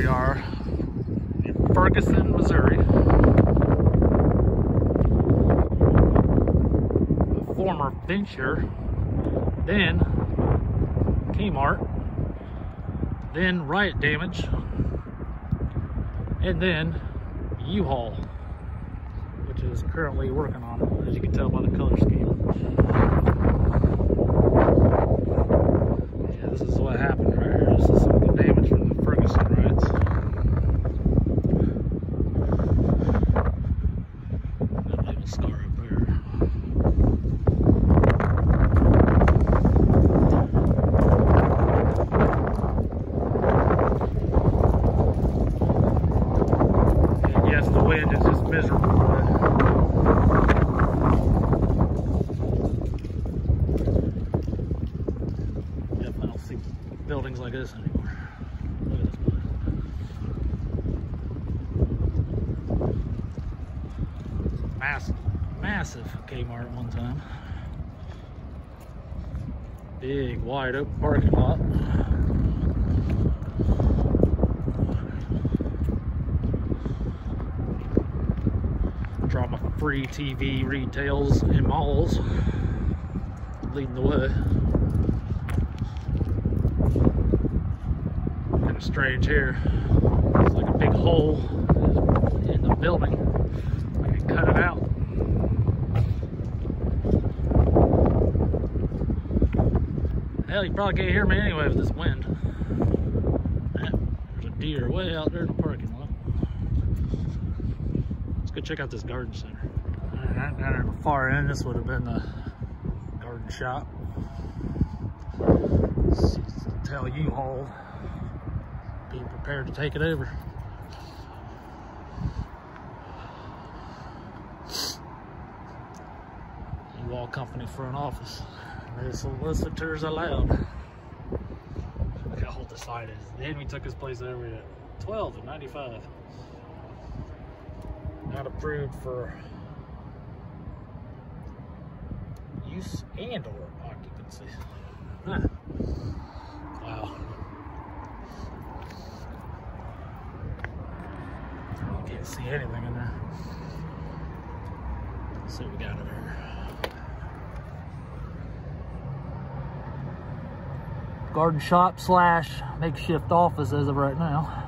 we are in Ferguson, Missouri. A former Venture, then Kmart, then riot damage, and then U-Haul, which is currently working on it, as you can tell by the color scheme. Yeah, this is what happened right here. This is some of the damage from the Ferguson riots. Got a little yes, the wind is just miserable. Yep, I don't see buildings like this anymore. Massive, massive Kmart one time. Big, wide open parking lot. Drama free TV retails and malls leading the way. Kind of strange here. It's like a big hole in the building. I can cut it out. Hell, you probably can't hear me anyway with this wind. There's a deer way out there in the parking lot. Let's go check out this garden center. Alright, Down at the far end, this would have been the garden shop. Tell U-Haul being prepared to take it over. U-Haul company front office. No solicitors allowed. Look how old the site is. Then we took his place over at 12 and 95. Not approved for use and or occupancy. Huh. Wow. You can't see anything in there. Let's see what we got over here. Garden shop slash makeshift office as of right now.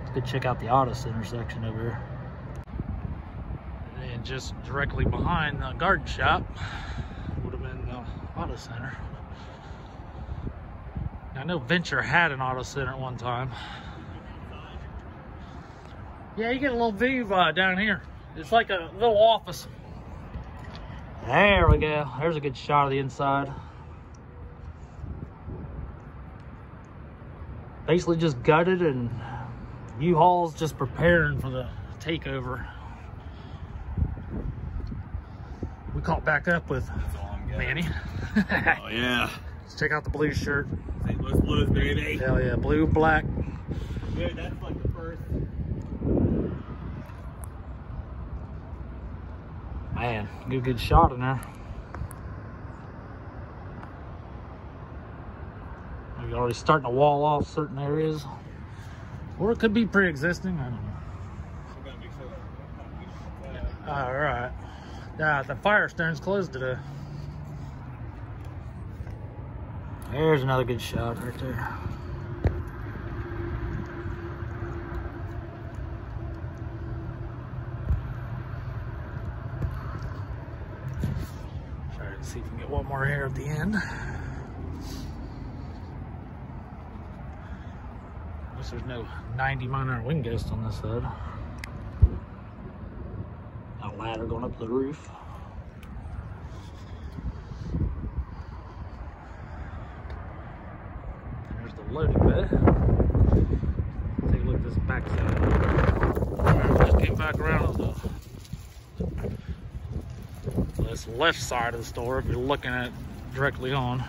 Let's go check out the auto center section over here. And just directly behind the garden shop would have been the auto center. I know Venture had an auto center at one time. Yeah, you get a little view uh, down here. It's like a little office. There we go. There's a good shot of the inside. Basically just gutted and U-Haul's just preparing for the takeover. We caught back up with That's all I'm getting. Manny. Oh yeah. Let's check out the blue shirt. St. Louis Blues, baby. Hell yeah, blue, black. Dude, that's like the first. Man, good good shot in there. Maybe already starting to wall off certain areas. Or it could be pre-existing, I don't know. All right. Yeah, the Firestern's closed today. There's another good shot right there. Try to see if we can get one more here at the end. There's no 90 mile an hour wind gust on this side. A ladder going up the roof. There's the loading bay. Take a look at this back side. Just came back around to the this left side of the store if you're looking at directly on.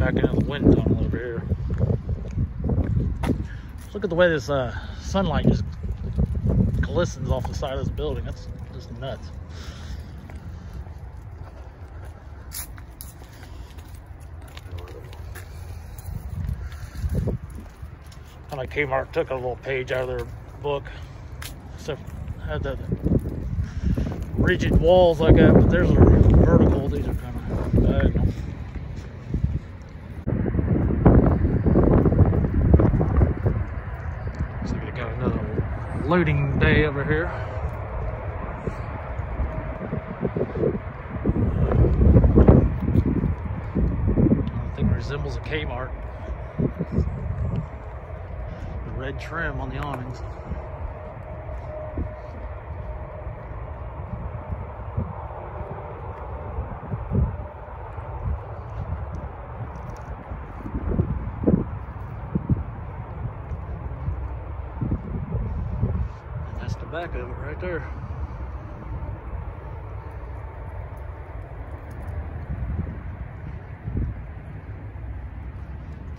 back into the wind tunnel over here. Look at the way this uh, sunlight just glistens off the side of this building. That's just nuts. Kind of Kmart took a little page out of their book. So had the rigid walls like that, but there's a vertical. These are kind of diagonal. Loading day over here. It resembles a Kmart. The red trim on the awnings. Back of it right there.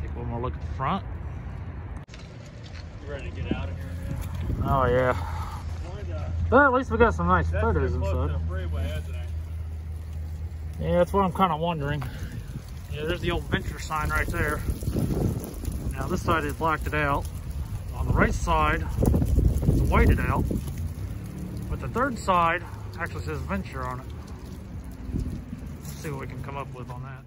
Take one more look at the front. You ready to get out of here? Oh yeah. Boy, But at least we got some nice that's photos close inside. to freeway, isn't it? Yeah, that's what I'm kind of wondering. Yeah, there's the old Venture sign right there. Now this side is blacked it out. On the right side, it's whited out. But the third side actually says Venture on it. Let's see what we can come up with on that.